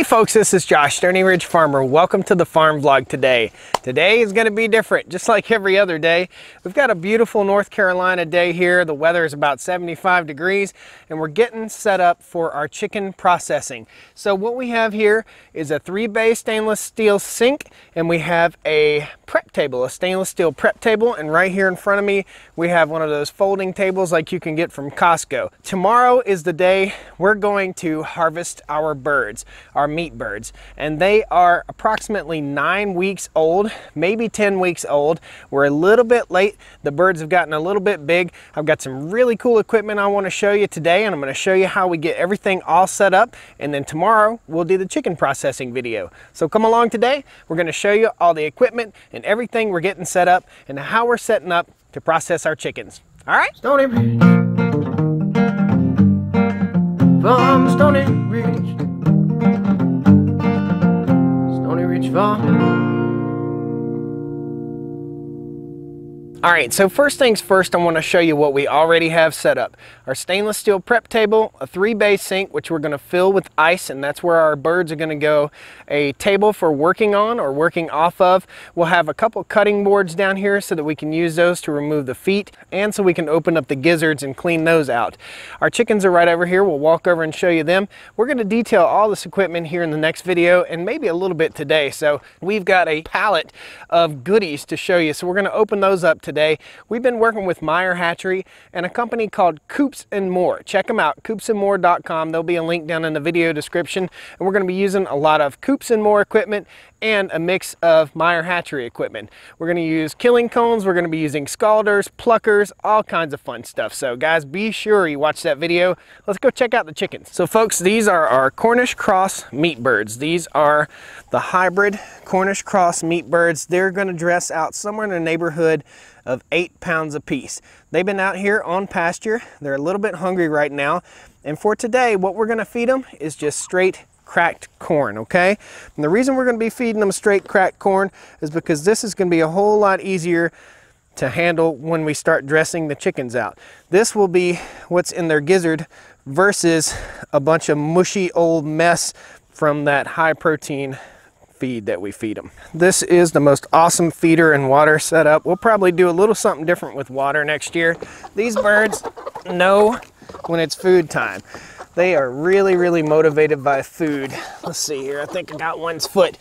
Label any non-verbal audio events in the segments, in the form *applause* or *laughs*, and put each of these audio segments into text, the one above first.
Hey folks, this is Josh, Stoney Ridge Farmer. Welcome to the farm vlog today. Today is gonna be different, just like every other day. We've got a beautiful North Carolina day here. The weather is about 75 degrees and we're getting set up for our chicken processing. So what we have here is a three bay stainless steel sink and we have a prep table, a stainless steel prep table. And right here in front of me, we have one of those folding tables like you can get from Costco. Tomorrow is the day we're going to harvest our birds are meat birds and they are approximately nine weeks old, maybe 10 weeks old. We're a little bit late. The birds have gotten a little bit big. I've got some really cool equipment I want to show you today and I'm going to show you how we get everything all set up and then tomorrow we'll do the chicken processing video. So come along today. We're going to show you all the equipment and everything we're getting set up and how we're setting up to process our chickens. All right? Stoney Ridge. From Stoney Ridge. tu. All right, so first things first, I wanna show you what we already have set up. Our stainless steel prep table, a three bay sink, which we're gonna fill with ice, and that's where our birds are gonna go. A table for working on or working off of. We'll have a couple cutting boards down here so that we can use those to remove the feet, and so we can open up the gizzards and clean those out. Our chickens are right over here. We'll walk over and show you them. We're gonna detail all this equipment here in the next video, and maybe a little bit today. So we've got a pallet of goodies to show you. So we're gonna open those up today. We've been working with Meyer Hatchery and a company called Coops and More. Check them out, coopsandmore.com. There'll be a link down in the video description. And we're gonna be using a lot of Coops and More equipment and a mix of Meyer hatchery equipment. We're gonna use killing cones, we're gonna be using scalders, pluckers, all kinds of fun stuff. So guys, be sure you watch that video. Let's go check out the chickens. So folks, these are our Cornish cross meat birds. These are the hybrid Cornish cross meat birds. They're gonna dress out somewhere in the neighborhood of eight pounds apiece. They've been out here on pasture. They're a little bit hungry right now. And for today, what we're gonna feed them is just straight cracked corn, okay? And the reason we're gonna be feeding them straight cracked corn is because this is gonna be a whole lot easier to handle when we start dressing the chickens out. This will be what's in their gizzard versus a bunch of mushy old mess from that high protein feed that we feed them. This is the most awesome feeder and water setup. We'll probably do a little something different with water next year. These birds know when it's food time. They are really, really motivated by food. Let's see here, I think I got one's foot.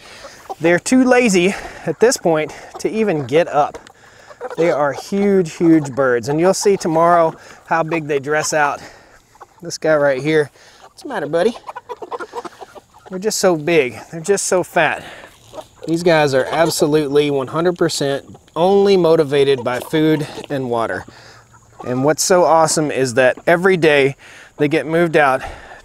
They're too lazy at this point to even get up. They are huge, huge birds. And you'll see tomorrow how big they dress out. This guy right here, what's the matter, buddy? They're just so big. They're just so fat. These guys are absolutely 100% only motivated by food and water. And what's so awesome is that every day they get moved out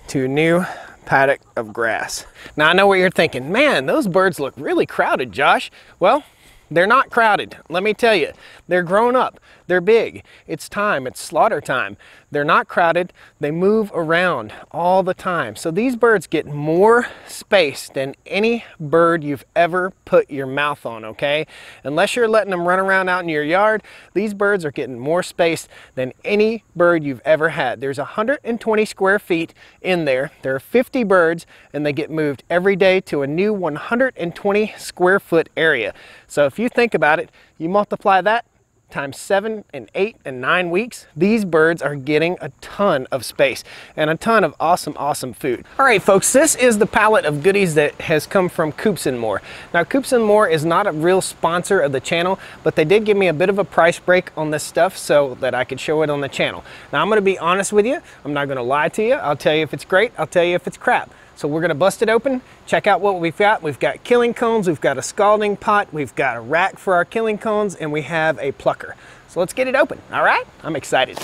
to a new paddock of grass. Now I know what you're thinking, man, those birds look really crowded, Josh. Well, they're not crowded. Let me tell you, they're grown up. They're big. It's time. It's slaughter time. They're not crowded. They move around all the time. So these birds get more space than any bird you've ever put your mouth on, okay? Unless you're letting them run around out in your yard, these birds are getting more space than any bird you've ever had. There's 120 square feet in there. There are 50 birds and they get moved every day to a new 120 square foot area. So if you think about it, you multiply that times seven and eight and nine weeks, these birds are getting a ton of space and a ton of awesome, awesome food. All right, folks, this is the pallet of goodies that has come from Coops and More. Now, Coops and More is not a real sponsor of the channel, but they did give me a bit of a price break on this stuff so that I could show it on the channel. Now, I'm gonna be honest with you. I'm not gonna lie to you. I'll tell you if it's great. I'll tell you if it's crap. So we're gonna bust it open, check out what we've got. We've got killing cones, we've got a scalding pot, we've got a rack for our killing cones, and we have a plucker. So let's get it open, all right? I'm excited.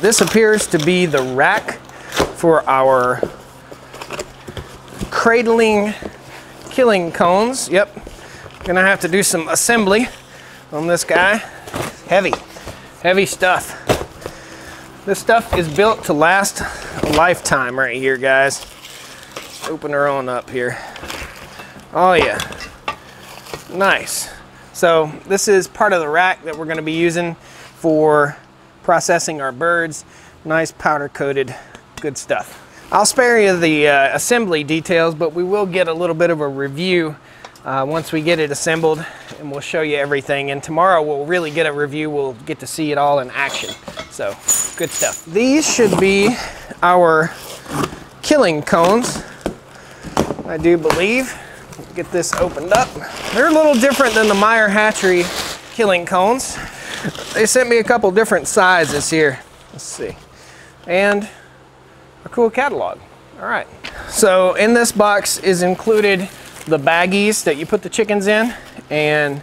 This appears to be the rack for our cradling killing cones. Yep, gonna have to do some assembly on this guy. Heavy, heavy stuff. This stuff is built to last lifetime right here, guys. Open her on up here. Oh yeah, nice. So this is part of the rack that we're gonna be using for processing our birds. Nice powder coated, good stuff. I'll spare you the uh, assembly details, but we will get a little bit of a review uh, once we get it assembled and we'll show you everything. And tomorrow we'll really get a review. We'll get to see it all in action. So good stuff. These should be our killing cones, I do believe. Get this opened up. They're a little different than the Meyer Hatchery killing cones. They sent me a couple different sizes here. Let's see. And a cool catalog. All right. So in this box is included the baggies that you put the chickens in and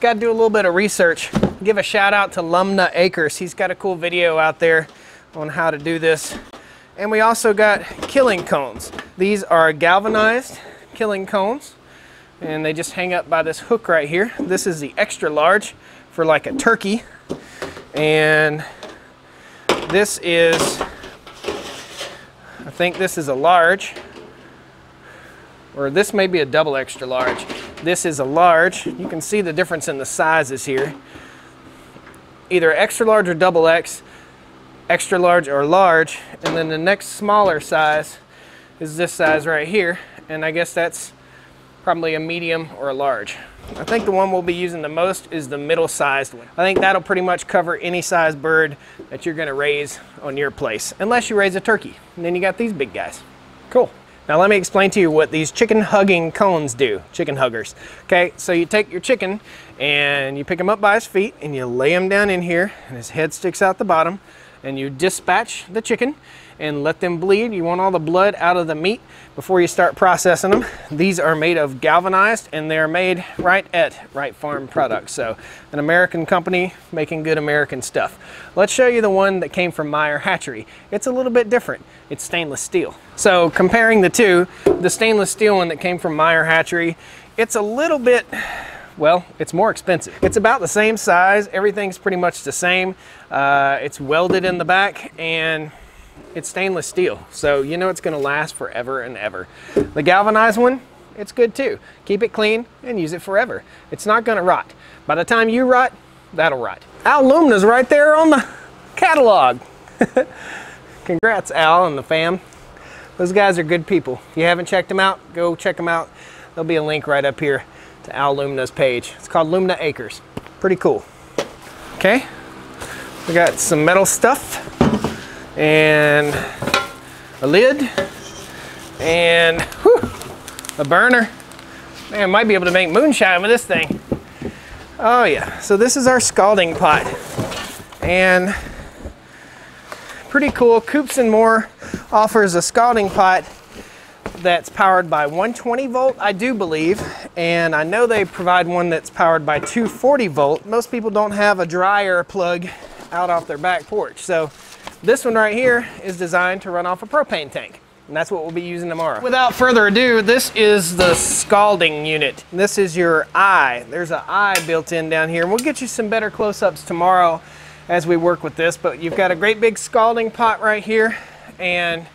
got to do a little bit of research. Give a shout out to Lumnah Acres. He's got a cool video out there on how to do this. And we also got killing cones. These are galvanized killing cones and they just hang up by this hook right here. This is the extra large for like a turkey. And this is, I think this is a large or this may be a double extra large. This is a large. You can see the difference in the sizes here. Either extra large or double X, extra large or large, and then the next smaller size is this size right here, and I guess that's probably a medium or a large. I think the one we'll be using the most is the middle sized one. I think that'll pretty much cover any size bird that you're gonna raise on your place, unless you raise a turkey. And then you got these big guys. Cool. Now let me explain to you what these chicken hugging cones do, chicken huggers. Okay, so you take your chicken and you pick him up by his feet and you lay him down in here and his head sticks out the bottom and you dispatch the chicken and let them bleed. You want all the blood out of the meat before you start processing them. These are made of galvanized and they're made right at Wright Farm Products. So an American company making good American stuff. Let's show you the one that came from Meyer Hatchery. It's a little bit different. It's stainless steel. So comparing the two, the stainless steel one that came from Meyer Hatchery, it's a little bit well, it's more expensive. It's about the same size. Everything's pretty much the same. Uh, it's welded in the back and it's stainless steel. So you know it's gonna last forever and ever. The galvanized one, it's good too. Keep it clean and use it forever. It's not gonna rot. By the time you rot, that'll rot. Al Lumnah's right there on the catalog. *laughs* Congrats Al and the fam. Those guys are good people. If you haven't checked them out, go check them out. There'll be a link right up here to Al Lumnah's page. It's called Lumnah Acres. Pretty cool. Okay, we got some metal stuff and a lid and whew, a burner. Man, I might be able to make moonshine with this thing. Oh yeah, so this is our scalding pot. And pretty cool, Coops and More offers a scalding pot that's powered by 120 volt, I do believe, and I know they provide one that's powered by 240 volt. Most people don't have a dryer plug out off their back porch. So this one right here is designed to run off a propane tank. And that's what we'll be using tomorrow. Without further ado, this is the scalding unit. This is your eye. There's an eye built in down here. And we'll get you some better close-ups tomorrow as we work with this. But you've got a great big scalding pot right here and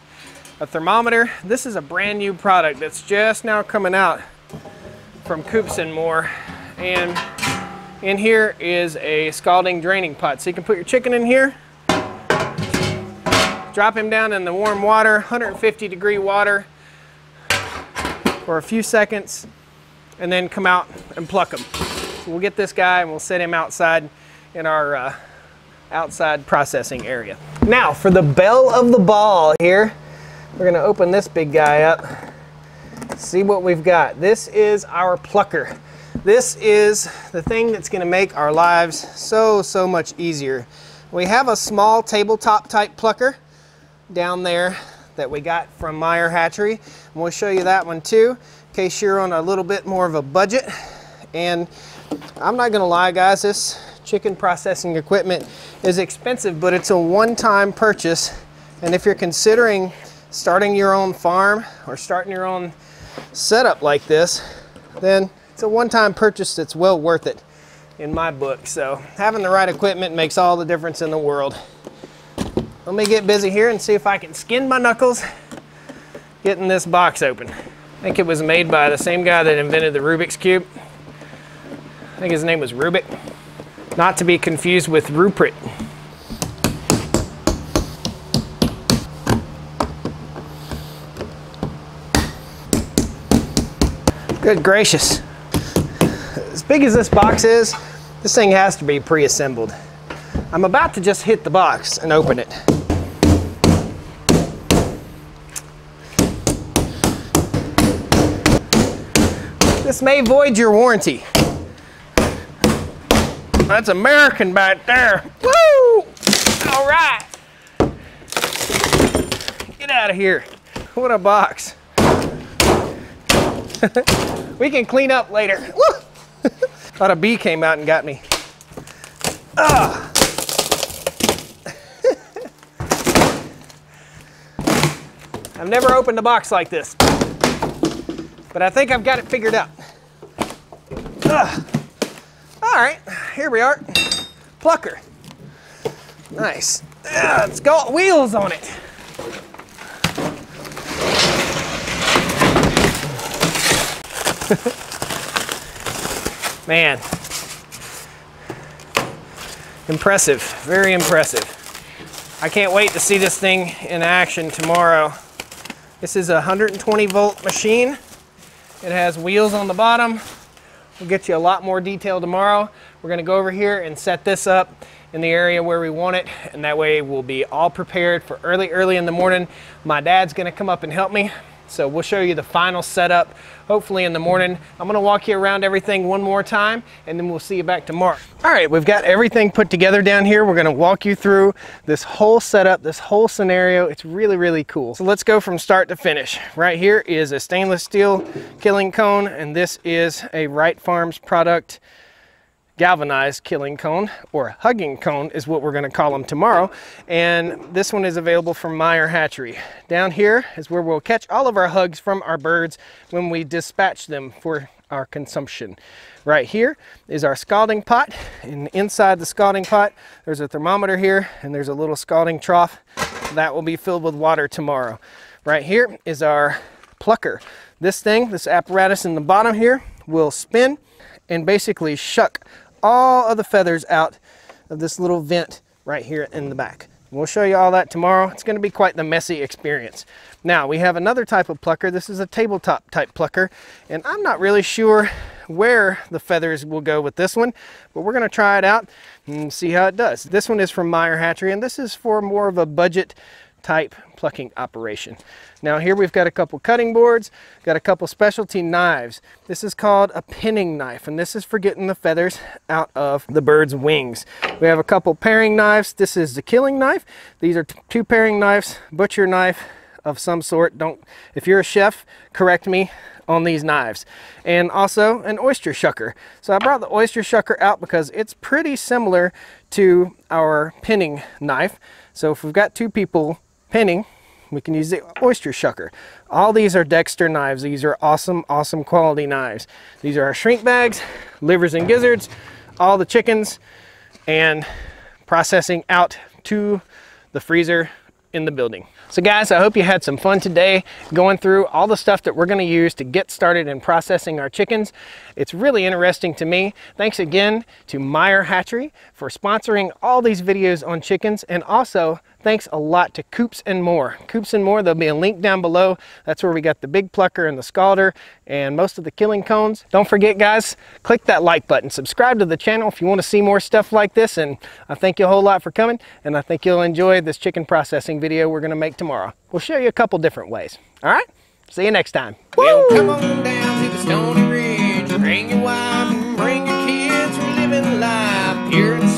a thermometer. This is a brand new product that's just now coming out from Coops and More. And in here is a scalding draining pot. So you can put your chicken in here, drop him down in the warm water, 150 degree water for a few seconds, and then come out and pluck him. So we'll get this guy and we'll set him outside in our uh, outside processing area. Now for the belle of the ball here, we're gonna open this big guy up. See what we've got. This is our plucker. This is the thing that's gonna make our lives so, so much easier. We have a small tabletop type plucker down there that we got from Meyer Hatchery. And we'll show you that one too, in case you're on a little bit more of a budget. And I'm not gonna lie guys, this chicken processing equipment is expensive, but it's a one-time purchase. And if you're considering starting your own farm or starting your own setup like this, then it's a one-time purchase that's well worth it in my book. So having the right equipment makes all the difference in the world. Let me get busy here and see if I can skin my knuckles getting this box open. I think it was made by the same guy that invented the Rubik's Cube. I think his name was Rubik. Not to be confused with Rupert. Good gracious. As big as this box is, this thing has to be pre-assembled. I'm about to just hit the box and open it. This may void your warranty. That's American back there. Woo! All right. Get out of here. What a box. *laughs* we can clean up later. Thought a bee came out and got me. Ah. *laughs* I've never opened a box like this, but I think I've got it figured out. Ah. All right, here we are. Plucker. Nice. Yeah, it's got wheels on it. *laughs* Man. Impressive, very impressive. I can't wait to see this thing in action tomorrow. This is a 120 volt machine. It has wheels on the bottom. We'll get you a lot more detail tomorrow. We're gonna go over here and set this up in the area where we want it and that way we'll be all prepared for early, early in the morning. My dad's gonna come up and help me so we'll show you the final setup, hopefully in the morning. I'm gonna walk you around everything one more time and then we'll see you back tomorrow. All right, we've got everything put together down here. We're gonna walk you through this whole setup, this whole scenario. It's really, really cool. So let's go from start to finish. Right here is a stainless steel killing cone and this is a Wright Farms product galvanized killing cone or hugging cone is what we're going to call them tomorrow. And this one is available from Meyer Hatchery. Down here is where we'll catch all of our hugs from our birds when we dispatch them for our consumption. Right here is our scalding pot. And inside the scalding pot there's a thermometer here and there's a little scalding trough that will be filled with water tomorrow. Right here is our plucker. This thing this apparatus in the bottom here will spin and basically shuck all of the feathers out of this little vent right here in the back. We'll show you all that tomorrow. It's going to be quite the messy experience. Now, we have another type of plucker. This is a tabletop type plucker, and I'm not really sure where the feathers will go with this one, but we're going to try it out and see how it does. This one is from Meyer Hatchery, and this is for more of a budget type plucking operation. Now here we've got a couple cutting boards, got a couple specialty knives. This is called a pinning knife and this is for getting the feathers out of the bird's wings. We have a couple paring knives. This is the killing knife. These are two paring knives, butcher knife of some sort. Don't, if you're a chef, correct me on these knives and also an oyster shucker so I brought the oyster shucker out because it's pretty similar to our pinning knife so if we've got two people pinning, we can use the oyster shucker. All these are Dexter knives. These are awesome, awesome quality knives. These are our shrink bags, livers and gizzards, all the chickens, and processing out to the freezer in the building. So guys, I hope you had some fun today going through all the stuff that we're gonna use to get started in processing our chickens. It's really interesting to me. Thanks again to Meyer Hatchery for sponsoring all these videos on chickens and also thanks a lot to Coops and More. Coops and More, there'll be a link down below. That's where we got the big plucker and the scalder and most of the killing cones. Don't forget guys, click that like button. Subscribe to the channel if you want to see more stuff like this and I thank you a whole lot for coming and I think you'll enjoy this chicken processing video we're going to make tomorrow. We'll show you a couple different ways. All right? See you next time. Well, come on down to the Stoney Ridge. Bring your wife and bring your kids. We're living life sweet.